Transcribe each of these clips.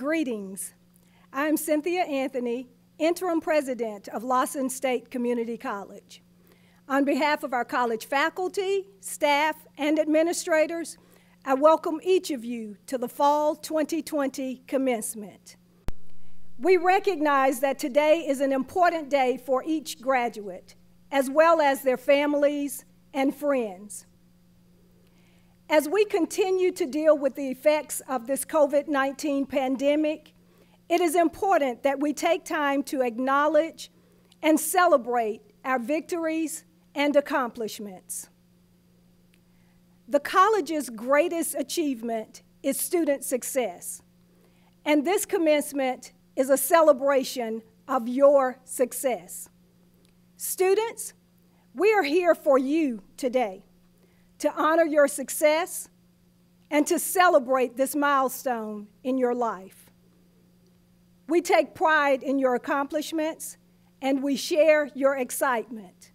Greetings. I'm Cynthia Anthony, Interim President of Lawson State Community College. On behalf of our college faculty, staff, and administrators, I welcome each of you to the Fall 2020 commencement. We recognize that today is an important day for each graduate, as well as their families and friends. As we continue to deal with the effects of this COVID 19 pandemic, it is important that we take time to acknowledge and celebrate our victories and accomplishments. The college's greatest achievement is student success, and this commencement is a celebration of your success. Students, we are here for you today to honor your success and to celebrate this milestone in your life. We take pride in your accomplishments and we share your excitement.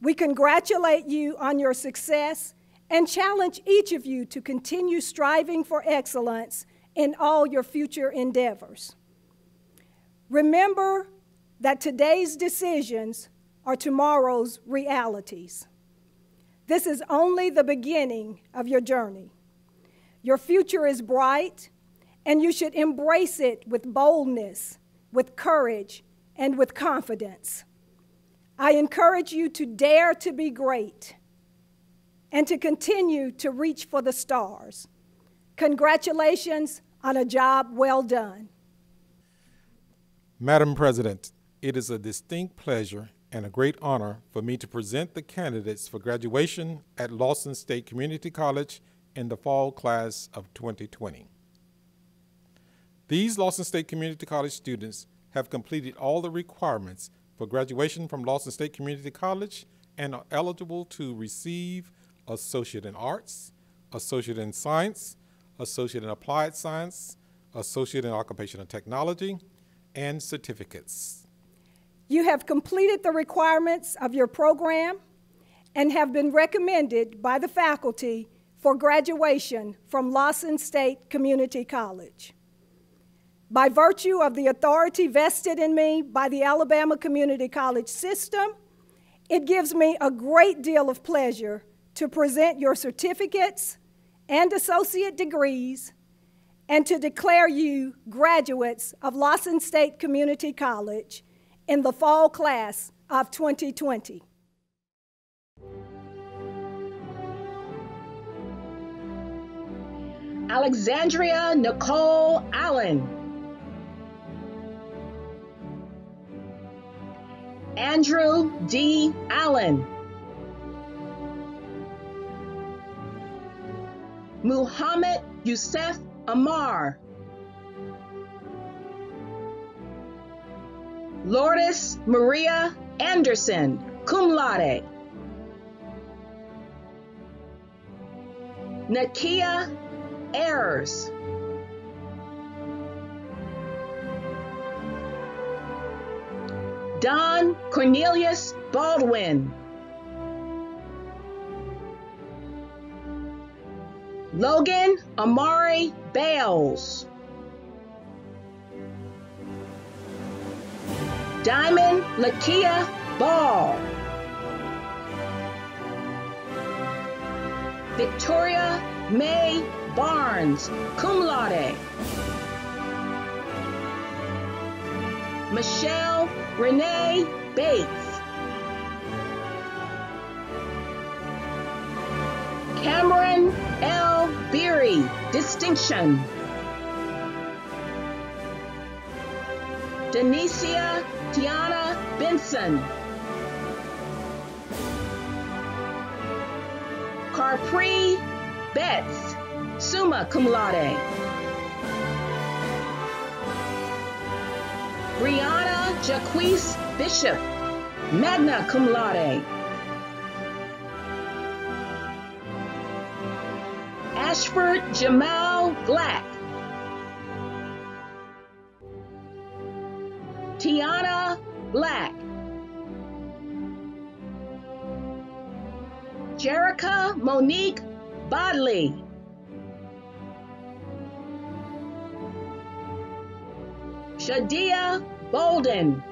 We congratulate you on your success and challenge each of you to continue striving for excellence in all your future endeavors. Remember that today's decisions are tomorrow's realities. This is only the beginning of your journey. Your future is bright, and you should embrace it with boldness, with courage, and with confidence. I encourage you to dare to be great and to continue to reach for the stars. Congratulations on a job well done. Madam President, it is a distinct pleasure and a great honor for me to present the candidates for graduation at Lawson State Community College in the fall class of 2020. These Lawson State Community College students have completed all the requirements for graduation from Lawson State Community College and are eligible to receive Associate in Arts, Associate in Science, Associate in Applied Science, Associate in Occupational Technology, and certificates. You have completed the requirements of your program and have been recommended by the faculty for graduation from Lawson State Community College. By virtue of the authority vested in me by the Alabama Community College system, it gives me a great deal of pleasure to present your certificates and associate degrees and to declare you graduates of Lawson State Community College in the fall class of 2020. Alexandria Nicole Allen. Andrew D. Allen. Muhammad Youssef Amar. Lourdes Maria Anderson, cum laude. Nakia Ayers. Don Cornelius Baldwin. Logan Amari Bales. Diamond Lakia Ball. Victoria May Barnes, cum laude. Michelle Renee Bates. Cameron L. Beery, distinction. Denicia Tiana Benson. Carpri Betts, summa cum laude. Brianna Jaquise Bishop, magna cum laude. Ashford Jamal Black. Monique Bodley. Shadia Bolden.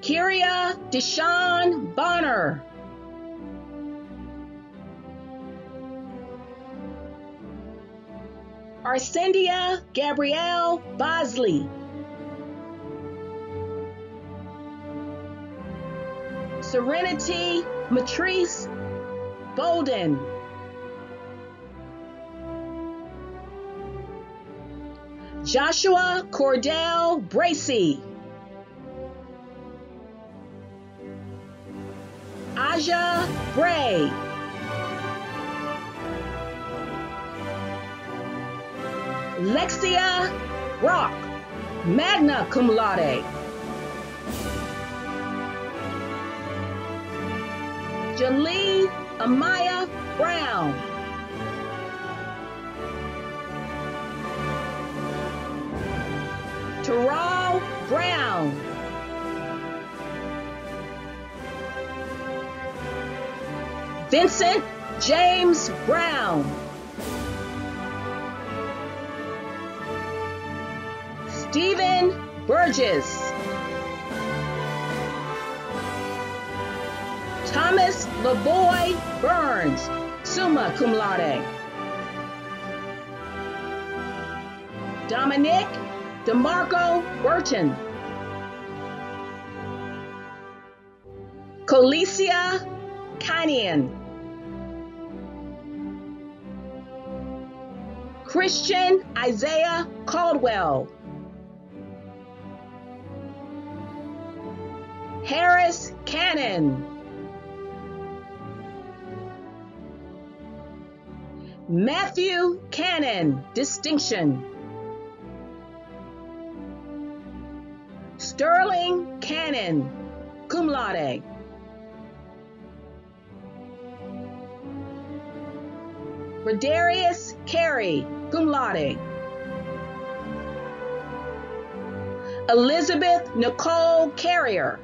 Kyria Deshawn Bonner. Arsendia Gabrielle Bosley. Serenity Matrice Bolden. Joshua Cordell Bracy. Aja Bray. Lexia Rock, magna cum laude. Jalee Amaya Brown. Terrell Brown. Vincent James Brown. Stephen Burgess. Thomas LaBoy Burns, summa cum laude. Dominic DeMarco Burton. Colicia Kanian. Christian Isaiah Caldwell. Harris Cannon. Matthew Cannon, distinction. Sterling Cannon, cum laude. Redarius Carey, cum laude. Elizabeth Nicole Carrier.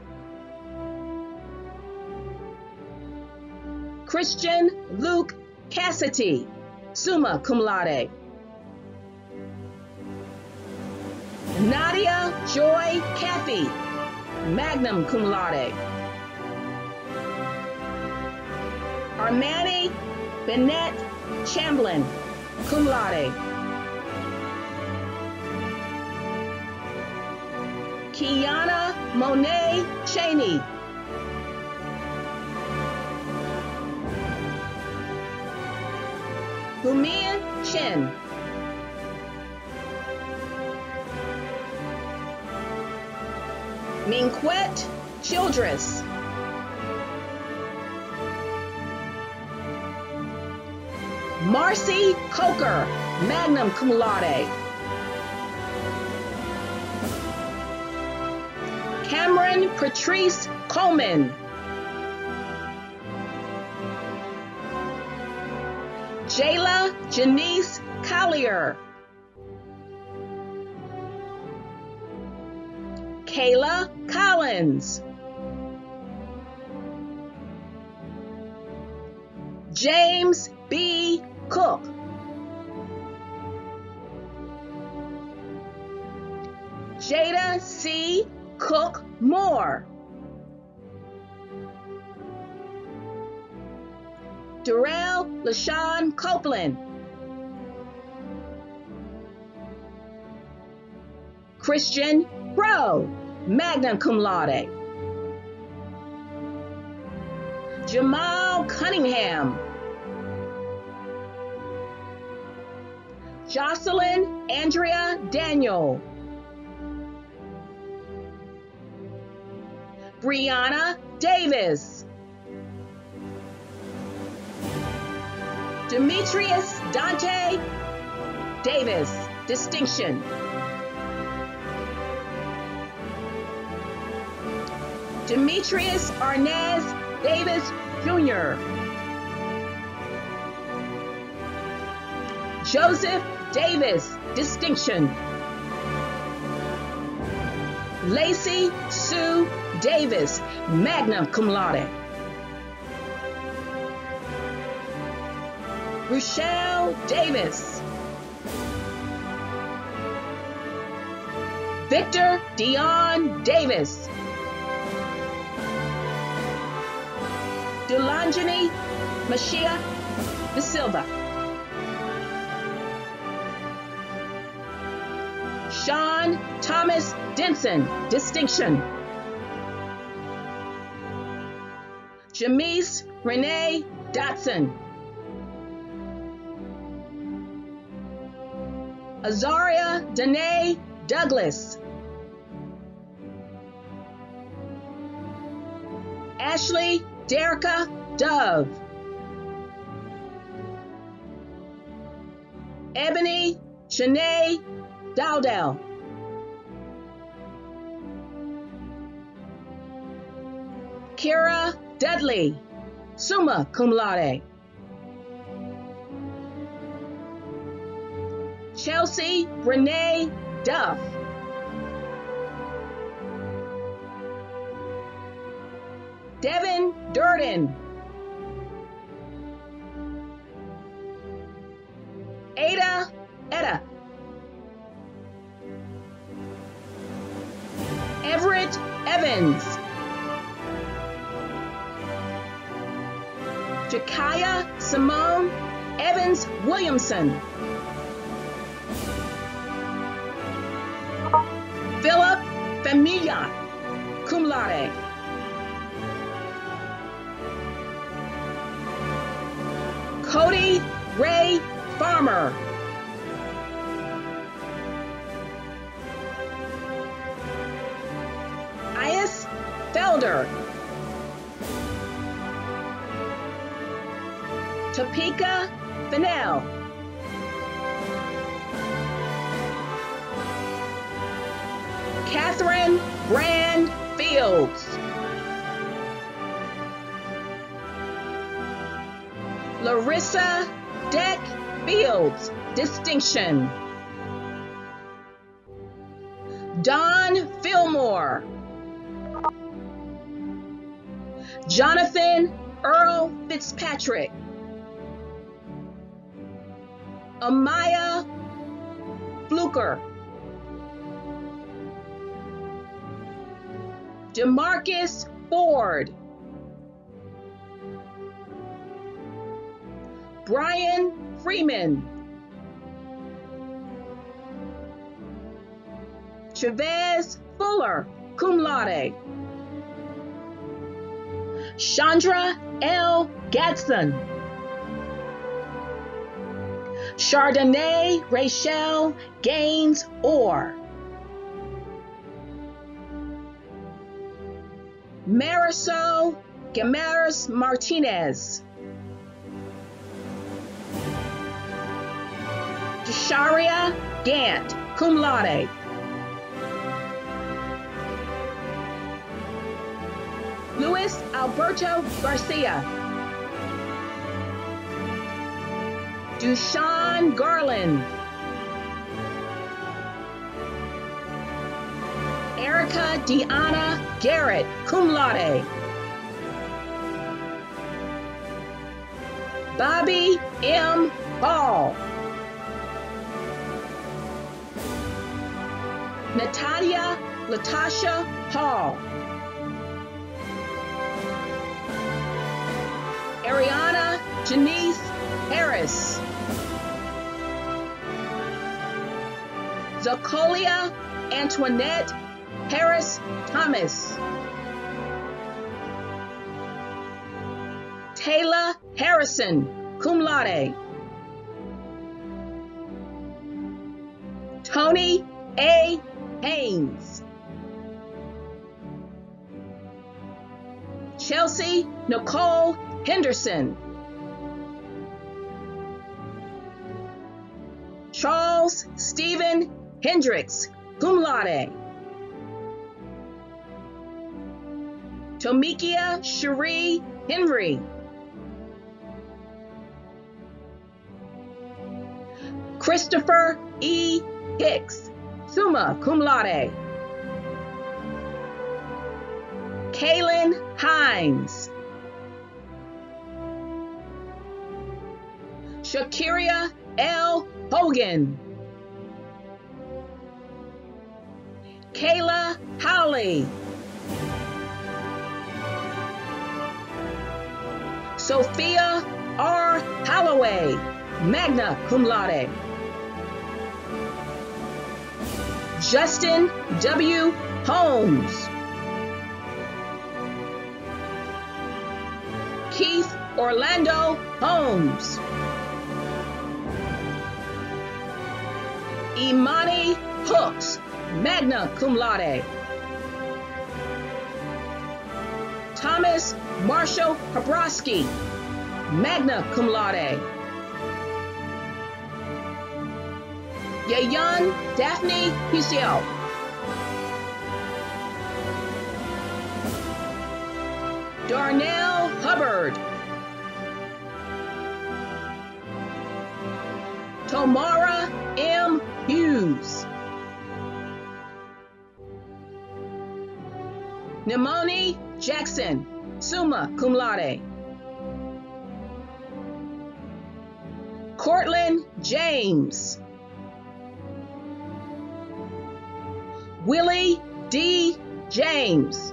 Christian Luke Cassidy, summa cum laude. Nadia Joy Caffey, magna cum laude. Armani Bennett Chamblin, cum laude. Kiana Monet Cheney, Humian Chen. Minquette Childress. Marcy Coker, magna cum laude. Cameron Patrice Coleman. Jayla Janice Collier. Kayla Collins. James B. Cook. Jada C. Cook Moore. Darrell LaShawn Copeland. Christian Bro, magna cum laude. Jamal Cunningham. Jocelyn Andrea Daniel. Brianna Davis. Demetrius Dante Davis, distinction. Demetrius Arnaz Davis Jr. Joseph Davis, distinction. Lacey Sue Davis, magna cum laude. Rochelle Davis. Victor Dion Davis. Delanjani Mashia Da Silva. Sean Thomas Denson, Distinction. Jamise Renee Dotson, Azaria Danae Douglas. Ashley Derica Dove. Ebony Shanae Dowdell. Kira Dudley, summa cum laude. Chelsea Renee Duff. Devin Durden. Ada Etta. Everett Evans. Jakaya Simone Evans Williamson. Familia, cum laude. Cody Ray Farmer. Ias Felder. Topeka Fennell. Brand Fields. Larissa Deck Fields, distinction. Don Fillmore. Jonathan Earl Fitzpatrick. Amaya Fluker. Demarcus Ford. Brian Freeman. Chavez Fuller, cum laude. Chandra L. Gadsden. Chardonnay Rachel Gaines Orr. Marisol Gamaris Martinez. Desharia Gant, cum laude. Luis Alberto Garcia. Dushan Garland. Deanna Garrett, cum laude. Bobby M. Ball. Natalia Latasha Hall. Ariana Janice Harris. Zacolia Antoinette Harris Thomas. Taylor Harrison, cum laude. Tony A. Haynes. Chelsea Nicole Henderson. Charles Stephen Hendricks, cum laude. Tomikia Cherie Henry. Christopher E. Hicks, summa cum laude. Kaylin Hines. Shakiria L. Hogan. Kayla Howley. Sophia R. Holloway, magna cum laude. Justin W. Holmes. Keith Orlando Holmes. Imani Hooks, magna cum laude. Thomas Marshall Habrowski, magna cum laude. Yayan Daphne Husio. Darnell Hubbard. Tomara M. Hughes. Nimoni Jackson, summa cum laude. Cortland James. Willie D. James.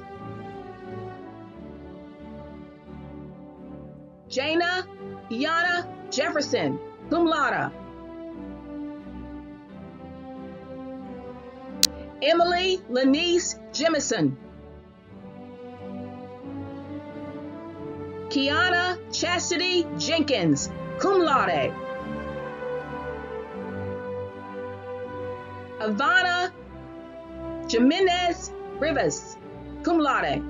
Jana Iana Jefferson, cum laude. Emily Lanice Jemison. Kiana Chastity Jenkins, cum laude. Ivana Jimenez Rivas, cum laude.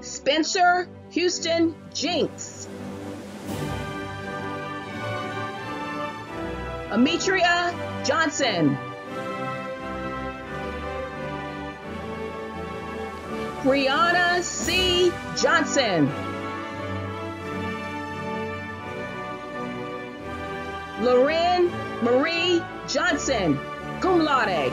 Spencer Houston Jinks. Ametria Johnson. Brianna C. Johnson. Loren Marie Johnson, cum laude.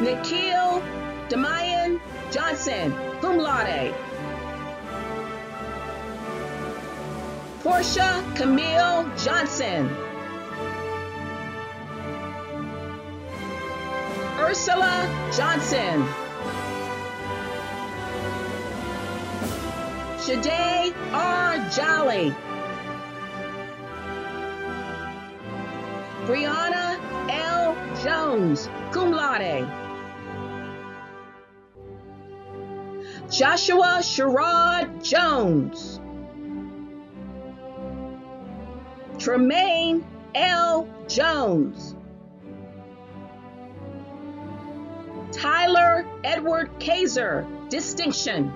Nikhil Damayan Johnson, cum laude. Portia Camille Johnson. Ursula Johnson. Shade R. Jolly. Brianna L. Jones, cum laude. Joshua Sherrod Jones. Tremaine L. Jones. Tyler Edward Kaiser, distinction.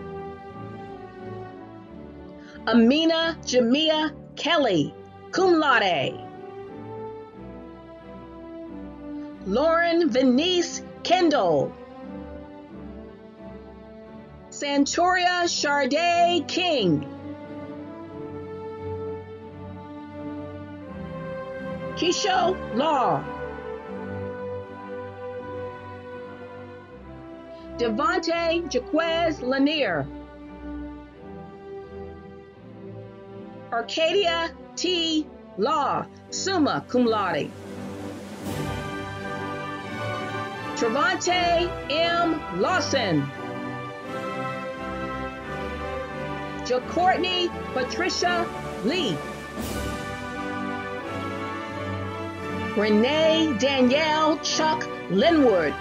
Amina Jamia Kelly, cum laude. Lauren Venice Kendall. Santoria Charday King. Keisha Law. Devontae Jaquez Lanier. Arcadia T. Law, summa cum laude. Travante M. Lawson. JaCourtney Patricia Lee. Renee Danielle Chuck Linwood.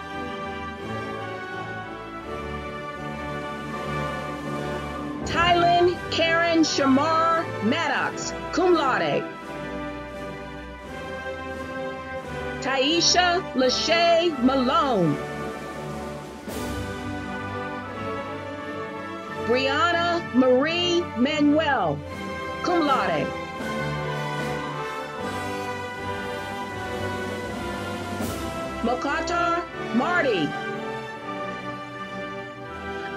Shamar Maddox, cum laude. Taisha Lachey Malone. Brianna Marie Manuel, cum laude. Mokata Marty.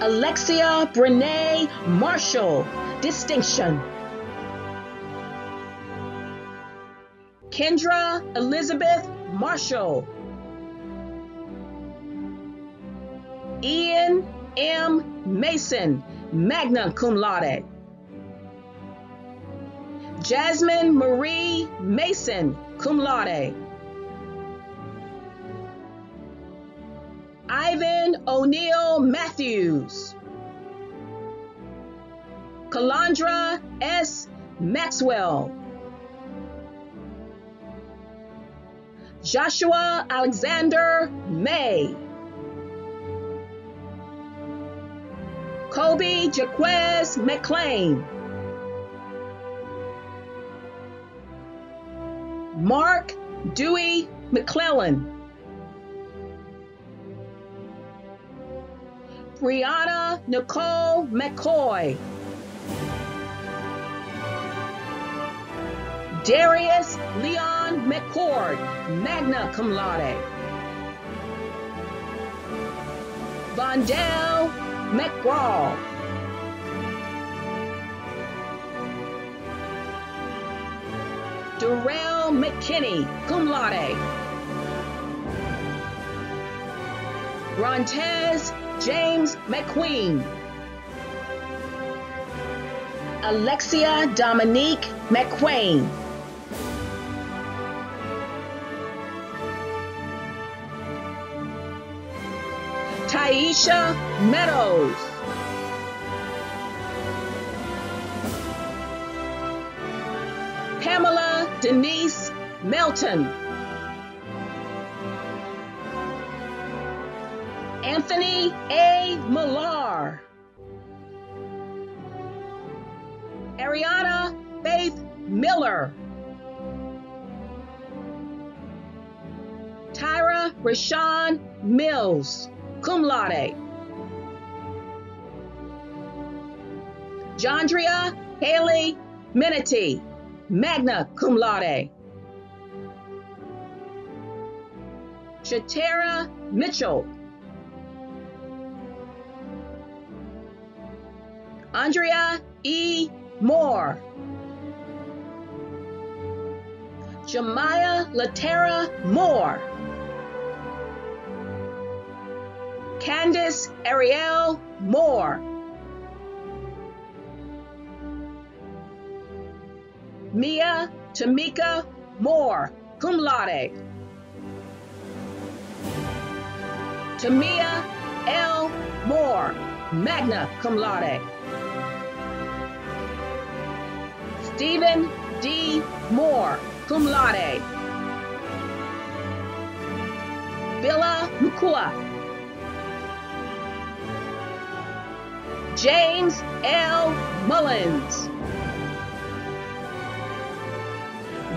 Alexia Brene Marshall, distinction. Kendra Elizabeth Marshall. Ian M. Mason, magna cum laude. Jasmine Marie Mason, cum laude. Ivan O'Neill Matthews. Calandra S. Maxwell. Joshua Alexander May. Kobe Jaquez McLean. Mark Dewey McClellan. Brianna Nicole McCoy. Darius Leon McCord, magna cum laude. Vondell McGraw. Darrell McKinney, cum laude. Rontez James McQueen. Alexia Dominique McQueen. Taisha Meadows. Pamela Denise Melton. Anthony A. Millar. Ariana Faith Miller. Tyra Rashawn Mills, cum laude. Jandria Haley Menity, magna cum laude. Shatera Mitchell. Andrea E. Moore. Jemiah Latera Moore. Candice Ariel Moore. Mia Tamika Moore, cum laude. Tamia L. Moore, magna cum laude. Stephen D. Moore, cum laude. Billa Mukua. James L. Mullins.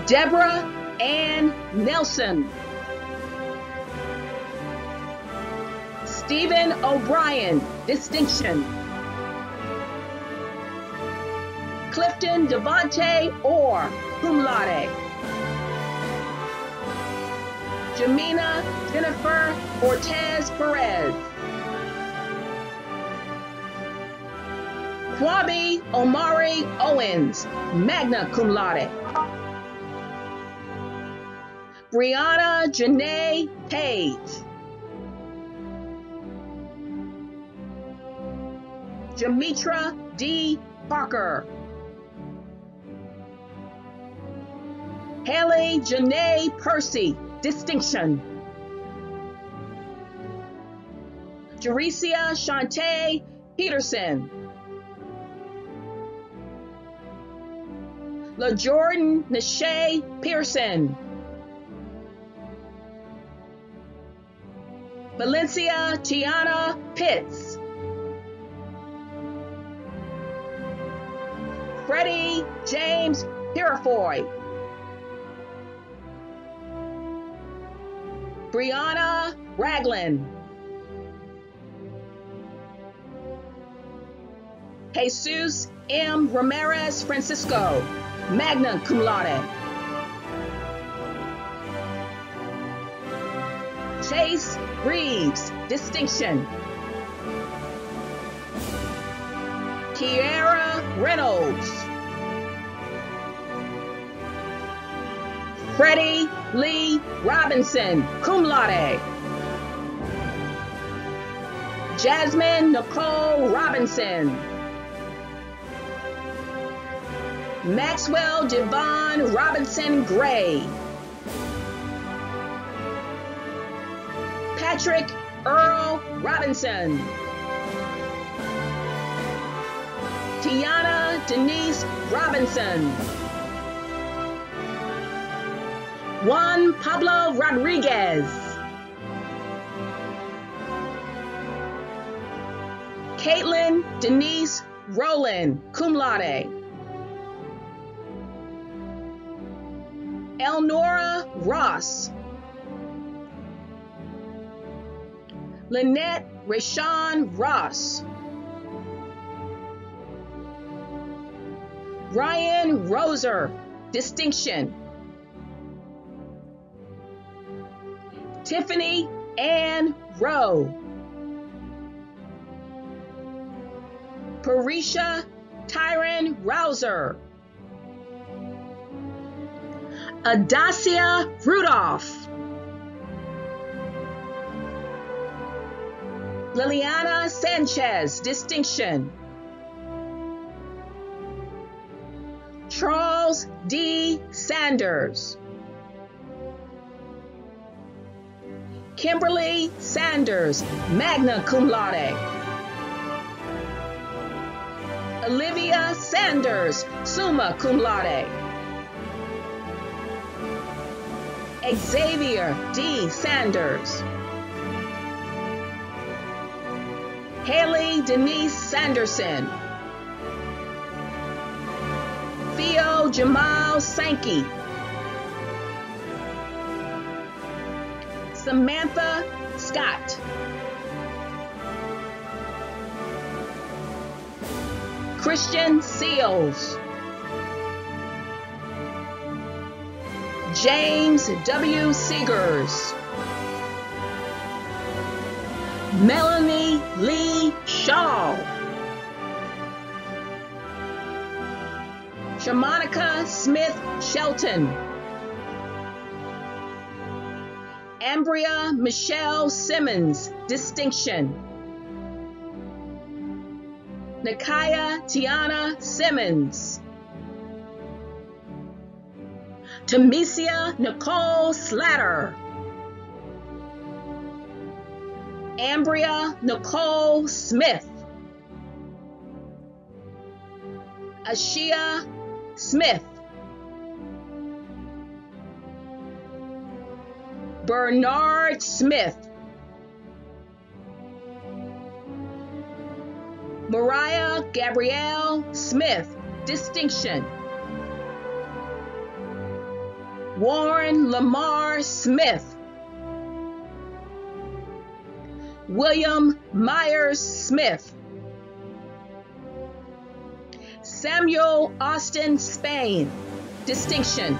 Deborah Ann Nelson. Stephen O'Brien, distinction. Clifton Devontae Orr, cum laude. Jamina Jennifer Ortez Perez. Kwabi Omari Owens, magna cum laude. Brianna Janae Page. Jamitra D. Parker. Haley Janae Percy, distinction. Jerecia Shantae Peterson. LaJordan Nashay Pearson. Valencia Tiana Pitts. Freddie James Purifoy. Brianna Ragland. Jesus M. Ramirez Francisco, magna cum laude. Chase Reeves, distinction. Kiara Reynolds. Freddie Lee Robinson, cum laude. Jasmine Nicole Robinson. Maxwell Devon Robinson Gray. Patrick Earl Robinson. Tiana Denise Robinson. Juan Pablo Rodriguez. Caitlin Denise Rowland, cum laude. Elnora Ross. Lynette Rashawn Ross. Ryan Roser, distinction. Tiffany Ann Rowe. Parisha Tyron Rouser. Adasia Rudolph. Liliana Sanchez, distinction. Charles D. Sanders. Kimberly Sanders, magna cum laude. Olivia Sanders, summa cum laude. Xavier D. Sanders. Haley Denise Sanderson. Theo Jamal Sankey. Samantha Scott. Christian Seals. James W. Seegers. Melanie Lee Shaw. Shamanica Smith Shelton. Ambria Michelle Simmons, distinction. Nakaya Tiana Simmons. Tamesia Nicole Slatter. Ambria Nicole Smith. Ashia Smith. Bernard Smith. Mariah Gabrielle Smith, distinction. Warren Lamar Smith. William Myers Smith. Samuel Austin Spain, distinction.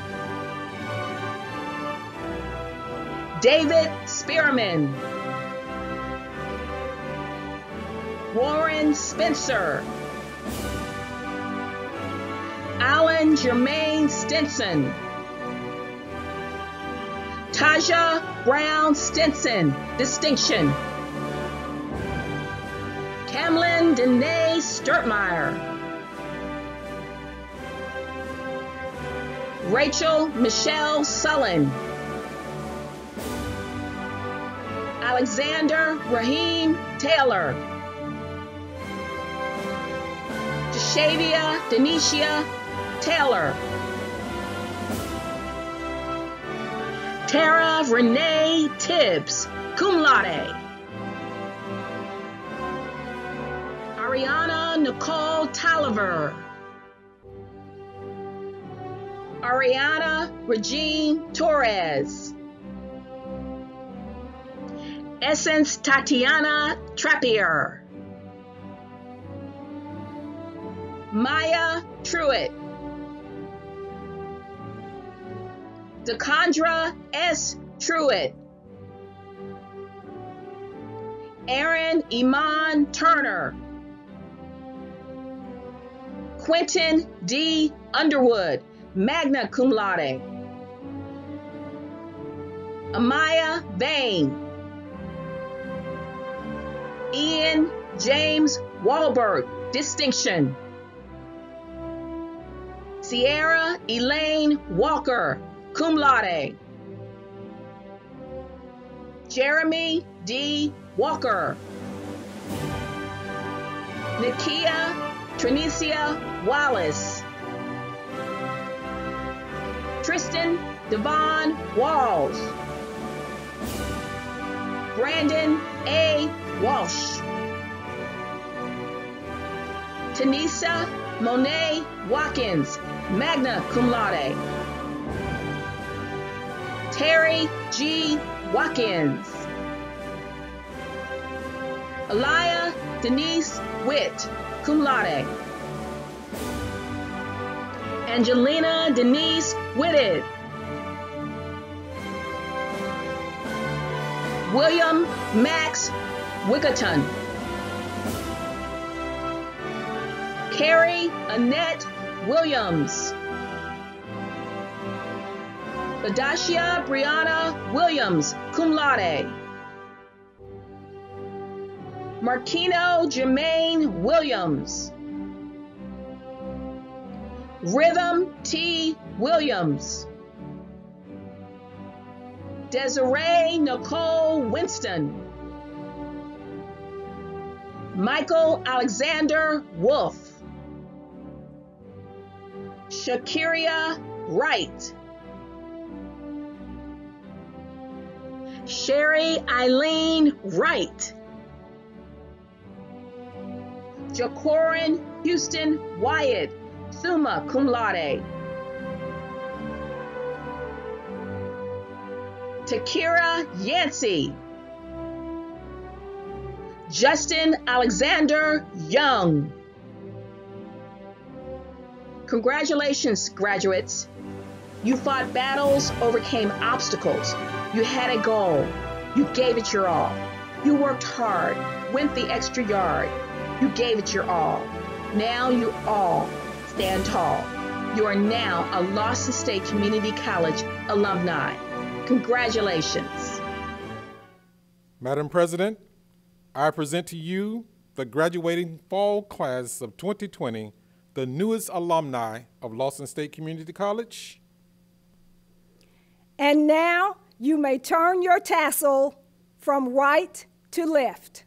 David Spearman. Warren Spencer. Alan Jermaine Stinson. Taja Brown Stinson, distinction. Camlin Danae Sturtmeyer. Rachel Michelle Sullen. Alexander Raheem Taylor. Deshavia Denicia Taylor. Tara Renee Tibbs, cum laude. Ariana Nicole Tolliver. Ariana Regine Torres. Essence Tatiana Trappier. Maya Truitt. Decandra S. Truitt. Aaron Iman Turner. Quentin D. Underwood, magna cum laude. Amaya Bain. Ian James Wahlberg, distinction. Sierra Elaine Walker, cum laude. Jeremy D. Walker. Nikia Trinicia Wallace. Tristan Devon Walls. Brandon A. Walsh. Tanisa Monet Watkins, magna cum laude. Terry G. Watkins. Alaya Denise Witt, cum laude. Angelina Denise Whitted. William Max Wiggerton. Carrie Annette Williams. Ladashia Brianna Williams, cum laude. Marquino Jermaine Williams. Rhythm T. Williams. Desiree Nicole Winston. Michael Alexander Wolf. Shakiria Wright. Sherry Eileen Wright. Jacorin Houston Wyatt, summa cum laude. Takira Yancey. Justin Alexander Young. Congratulations, graduates. You fought battles, overcame obstacles. You had a goal. You gave it your all. You worked hard, went the extra yard. You gave it your all. Now you all stand tall. You are now a Lawson State Community College alumni. Congratulations. Madam President, I present to you the graduating fall class of 2020, the newest alumni of Lawson State Community College. And now you may turn your tassel from right to left.